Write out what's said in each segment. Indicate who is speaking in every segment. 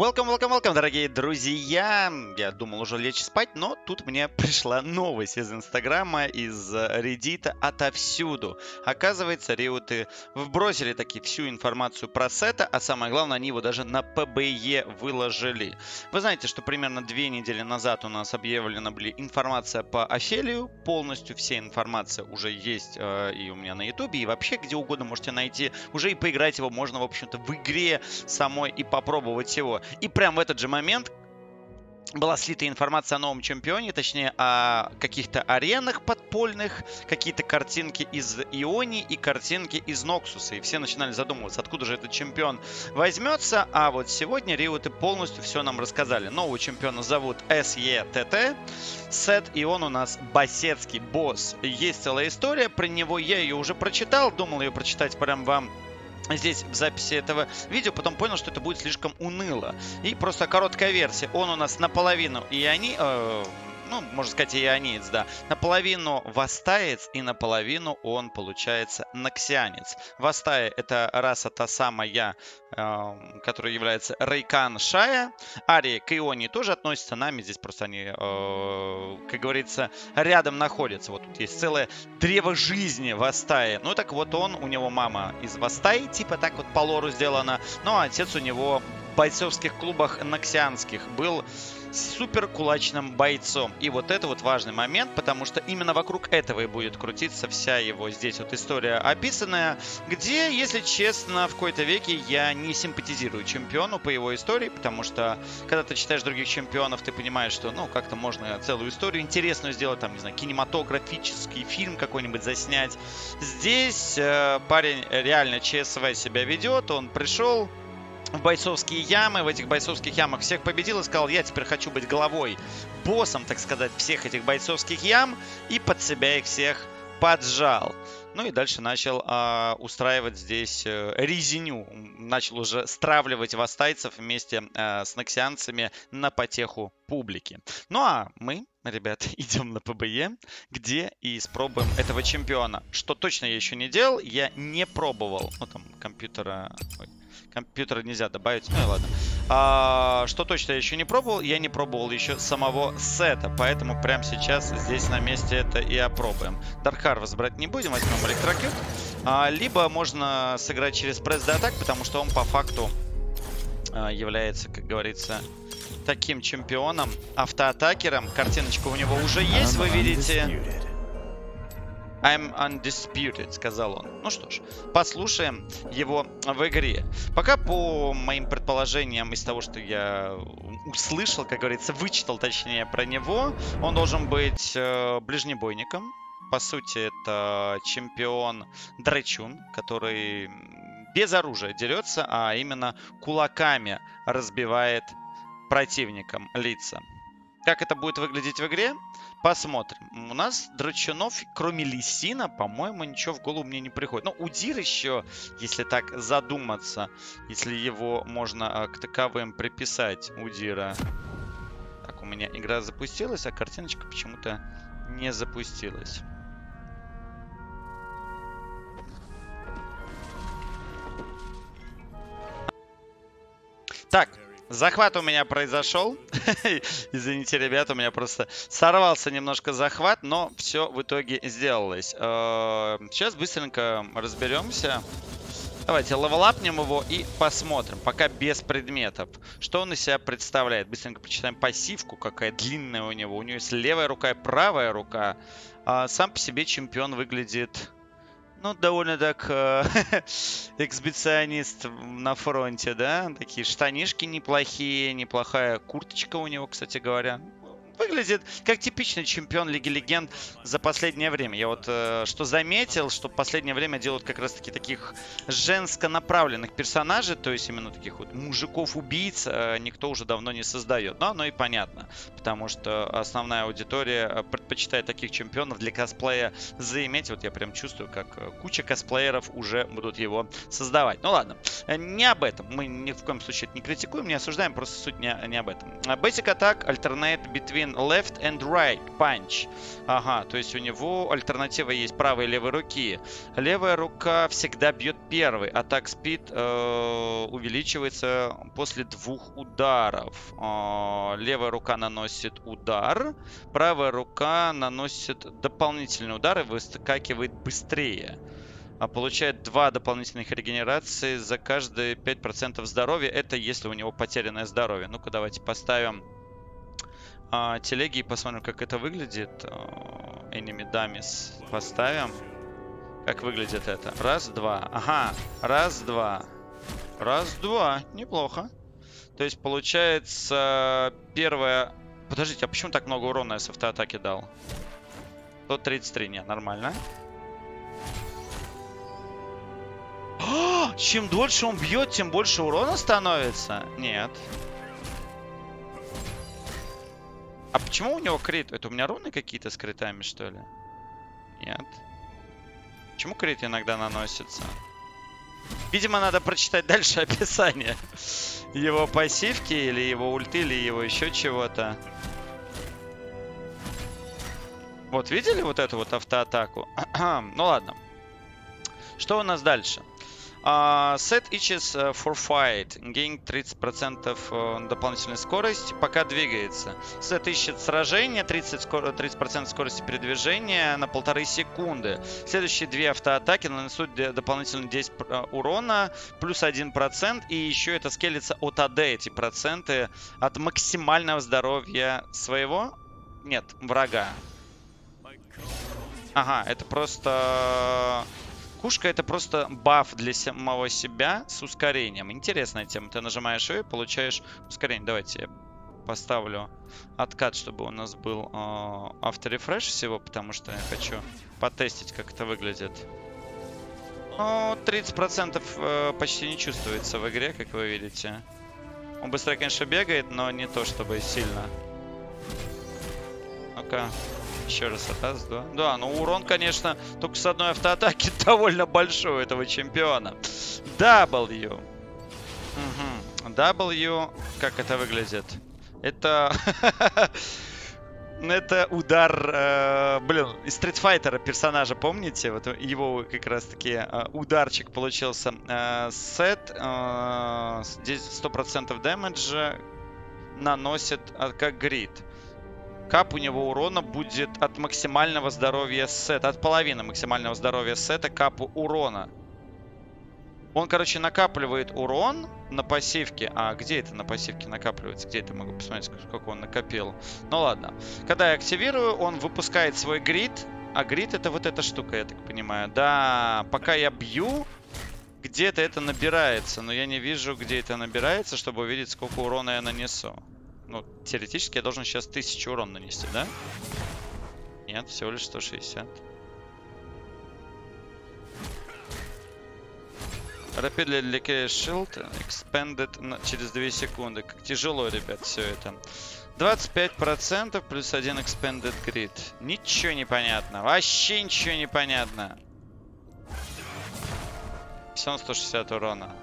Speaker 1: Welcome, welcome, welcome, дорогие друзья! Я думал уже лечь спать, но тут мне пришла новость из Инстаграма, из Редита, отовсюду. Оказывается, риуты вбросили таки всю информацию про сета, а самое главное, они его даже на ПБЕ выложили. Вы знаете, что примерно две недели назад у нас объявлена были информация по Офелию, полностью вся информация уже есть э, и у меня на Ютубе, и вообще где угодно можете найти. Уже и поиграть его можно, в общем-то, в игре самой и попробовать его. И прямо в этот же момент была слита информация о новом чемпионе, точнее о каких-то аренах подпольных, какие-то картинки из Иони и картинки из Ноксуса. И все начинали задумываться, откуда же этот чемпион возьмется. А вот сегодня Риуты полностью все нам рассказали. Нового чемпиона зовут SETT Сет, и он у нас басетский босс. Есть целая история про него, я ее уже прочитал, думал ее прочитать прям вам здесь в записи этого видео, потом понял, что это будет слишком уныло. И просто короткая версия. Он у нас наполовину и они... Э, ну, можно сказать, иониец, да. Наполовину вастаец и наполовину он, получается, наксианец. Вастая — это раса та самая, э, которая является Рейкан Шая. Арии к Ионии тоже относятся. Нами здесь просто они, э, как говорится, рядом находятся. Вот тут есть целое древо жизни Вастая. Ну, так вот он, у него мама из Вастаи, типа так вот по лору сделано. Ну, а отец у него бойцовских клубах наксианских был супер кулачным бойцом. И вот это вот важный момент, потому что именно вокруг этого и будет крутиться вся его здесь вот история описанная, где, если честно, в какой-то веке я не симпатизирую чемпиону по его истории, потому что когда ты читаешь других чемпионов, ты понимаешь, что, ну, как-то можно целую историю интересную сделать, там, не знаю, кинематографический фильм какой-нибудь заснять. Здесь э, парень реально ЧСВ себя ведет, он пришел, в бойцовские ямы. В этих бойцовских ямах всех победил и сказал, я теперь хочу быть главой, боссом, так сказать, всех этих бойцовских ям. И под себя их всех поджал. Ну и дальше начал э, устраивать здесь э, резиню. Начал уже стравливать востайцев вместе э, с наксианцами на потеху публики. Ну а мы, ребят, идем на ПБЕ, где и испробуем этого чемпиона. Что точно я еще не делал, я не пробовал. Ну там компьютера... Ой Компьютера нельзя добавить. Ну и ладно. А, что точно я еще не пробовал? Я не пробовал еще самого сета. Поэтому прямо сейчас здесь на месте это и опробуем. Dark Harvest брать не будем. Возьмем электрокют. А, либо можно сыграть через пресс до атак, потому что он по факту а, является, как говорится, таким чемпионом, автоатакером. Картиночка у него уже есть, вы видите. I'm undisputed, сказал он. Ну что ж, послушаем его в игре. Пока по моим предположениям, из того, что я услышал, как говорится, вычитал точнее про него, он должен быть э, ближнебойником. По сути, это чемпион Драчун, который без оружия дерется, а именно кулаками разбивает противникам лица. Как это будет выглядеть в игре? Посмотрим. У нас драчунов, кроме Лисина, по-моему, ничего в голову мне не приходит. Ну, Удир еще, если так задуматься, если его можно а, к таковым приписать, Удира. Так, у меня игра запустилась, а картиночка почему-то не запустилась. Так, Захват у меня произошел. Извините, ребята, у меня просто сорвался немножко захват, но все в итоге сделалось. Э, сейчас быстренько разберемся. Давайте левелапнем его и посмотрим, пока без предметов. Что он из себя представляет? Быстренько почитаем пассивку, какая длинная у него. У него есть левая рука и правая рука. А сам по себе чемпион выглядит ну, довольно так э, эксбиционист на фронте, да. Такие штанишки неплохие, неплохая курточка у него, кстати говоря выглядит как типичный чемпион Лиги Легенд за последнее время. Я вот э, что заметил, что в последнее время делают как раз-таки таких женско направленных персонажей, то есть именно таких вот мужиков-убийц э, никто уже давно не создает. Но оно и понятно, потому что основная аудитория э, предпочитает таких чемпионов для косплея заиметь. Вот я прям чувствую, как э, куча косплееров уже будут его создавать. Ну ладно, э, не об этом. Мы ни в коем случае это не критикуем, не осуждаем, просто суть не, не об этом. Basic Attack, Alternate Between between left and right punch. Ага, то есть у него альтернатива есть правой и левой руки. Левая рука всегда бьет первый. Атак спид э, увеличивается после двух ударов. Э, левая рука наносит удар. Правая рука наносит дополнительный удар и выскакивает быстрее а получает 2 дополнительных регенерации за каждые 5% здоровья. Это если у него потерянное здоровье. Ну-ка, давайте поставим а, телеги и посмотрим, как это выглядит. А, enemy Dummies поставим. Как выглядит это? Раз, два. Ага, раз, два. Раз, два. Неплохо. То есть, получается, первое... Подождите, а почему так много урона я с автоатаки дал? 133, нет, нормально. Чем дольше он бьет, тем больше урона становится? Нет. А почему у него крит? Это у меня руны какие-то с критами, что ли? Нет. Почему крит иногда наносится? Видимо, надо прочитать дальше описание его пассивки, или его ульты, или его еще чего-то. Вот, видели вот эту вот автоатаку? ну ладно. Что у нас дальше? Uh, set itches uh, for fight. Gain 30% uh, дополнительной скорости, пока двигается. Set ищет сражение, 30%, скор 30 скорости передвижения на полторы секунды. Следующие две автоатаки нанесут дополнительно 10 uh, урона, плюс 1%. И еще это скелится от АД, эти проценты, от максимального здоровья своего? Нет, врага. Ага, это просто Кушка это просто баф для самого себя с ускорением. Интересная тема. Ты нажимаешь ее и получаешь ускорение. Давайте я поставлю откат, чтобы у нас был э, авторефреш всего, потому что я хочу потестить, как это выглядит. Ну, 30% э, почти не чувствуется в игре, как вы видите. Он быстро, конечно, бегает, но не то чтобы сильно. Ну-ка. Еще раз, раз, два. Да, ну урон, конечно, только с одной автоатаки довольно большой у этого чемпиона. W. Угу. W, как это выглядит? Это... Это удар, э, блин, из Street Fighter персонажа, помните? Вот его как раз-таки э, ударчик получился. Э, сет, э, здесь 100% дэмэджа наносит э, как грид кап у него урона будет от максимального здоровья сета, от половины максимального здоровья сета капу урона. Он, короче, накапливает урон на пассивке. А где это на пассивке накапливается? Где это могу посмотреть, сколько он накопил? Ну ладно. Когда я активирую, он выпускает свой грид. А грид это вот эта штука, я так понимаю. Да, пока я бью, где-то это набирается. Но я не вижу, где это набирается, чтобы увидеть, сколько урона я нанесу. Ну, теоретически я должен сейчас 1000 урон нанести, да? Нет, всего лишь 160. Rapidly Decay Shield Expanded через 2 секунды. Как тяжело, ребят, все это. 25% плюс 1 Expanded Grid. Ничего не понятно. Вообще ничего не понятно. Все 160 урона.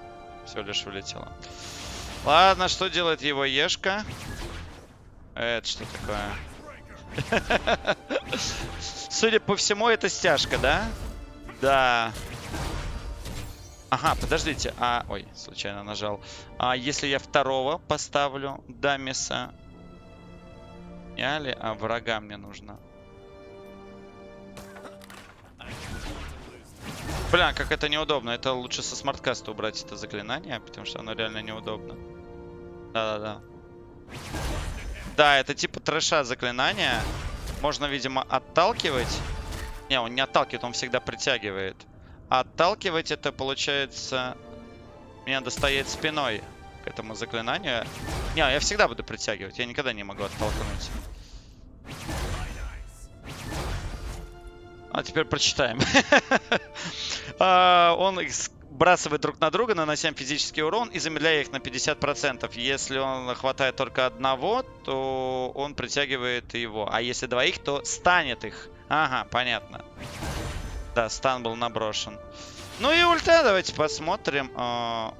Speaker 1: Всего лишь улетело. Ладно, что делает его Ешка? Это что такое? Судя по всему, это стяжка, да? Да. Ага, подождите. А, ой, случайно нажал. А если я второго поставлю Дамиса? Я ли? А врага мне нужно. Бля, как это неудобно. Это лучше со смарткаста убрать это заклинание, потому что оно реально неудобно. Да-да-да. Да, это типа трэша заклинания. Можно, видимо, отталкивать. Не, он не отталкивает, он всегда притягивает. А отталкивать это, получается... Меня достает спиной к этому заклинанию. Не, я всегда буду притягивать. Я никогда не могу оттолкнуть. А теперь прочитаем. А, он сбрасывает друг на друга, нанося физический урон и замедляя их на 50%. Если он хватает только одного, то он притягивает его. А если двоих, то станет их. Ага, понятно. Да, стан был наброшен. Ну и ульта, давайте посмотрим. А,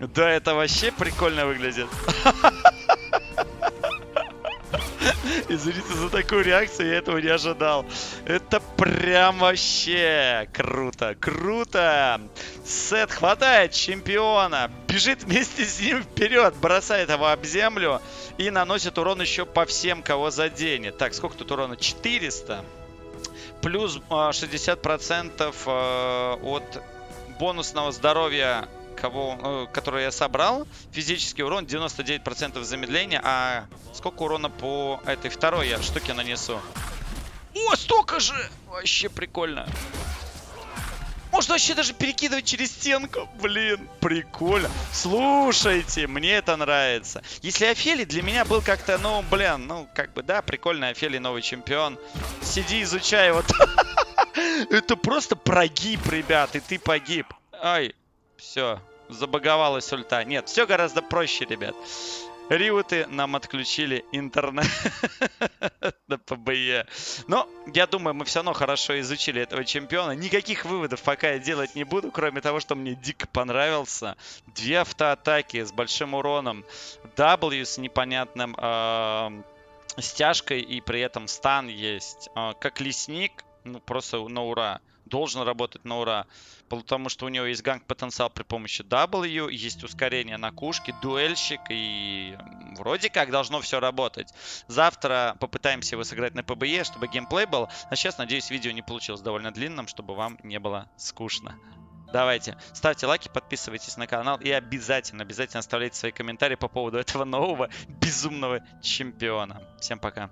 Speaker 1: Да, это вообще прикольно выглядит. Извините за такую реакцию, я этого не ожидал. Это прям вообще круто, круто. Сет хватает чемпиона, бежит вместе с ним вперед, бросает его об землю и наносит урон еще по всем, кого заденет. Так, сколько тут урона? 400. Плюс 60% а, а, от бонусного здоровья кого, э, который я собрал. Физический урон 99% замедления. А сколько урона по этой второй я штуке нанесу? О, столько же! Вообще прикольно. Можно вообще даже перекидывать через стенку. Блин, прикольно. Слушайте, мне это нравится. Если Офелий для меня был как-то, ну, блин, ну, как бы, да, прикольный Офелий, новый чемпион. Сиди, изучай его. Это просто прогиб, ребят, и ты погиб. Ай, все, забаговалась ульта. Нет, все гораздо проще, ребят. Риуты нам отключили интернет на ПБЕ. Но я думаю, мы все равно хорошо изучили этого чемпиона. Никаких выводов пока я делать не буду, кроме того, что мне дико понравился. Две автоатаки с большим уроном. W с непонятным э, стяжкой и при этом стан есть. Э, как лесник, ну просто на ура должен работать на ура, потому что у него есть ганг-потенциал при помощи W, есть ускорение на кушке, дуэльщик, и вроде как должно все работать. Завтра попытаемся его сыграть на ПБЕ, чтобы геймплей был. А сейчас, надеюсь, видео не получилось довольно длинным, чтобы вам не было скучно. Давайте, ставьте лайки, подписывайтесь на канал и обязательно, обязательно оставляйте свои комментарии по поводу этого нового безумного чемпиона. Всем пока.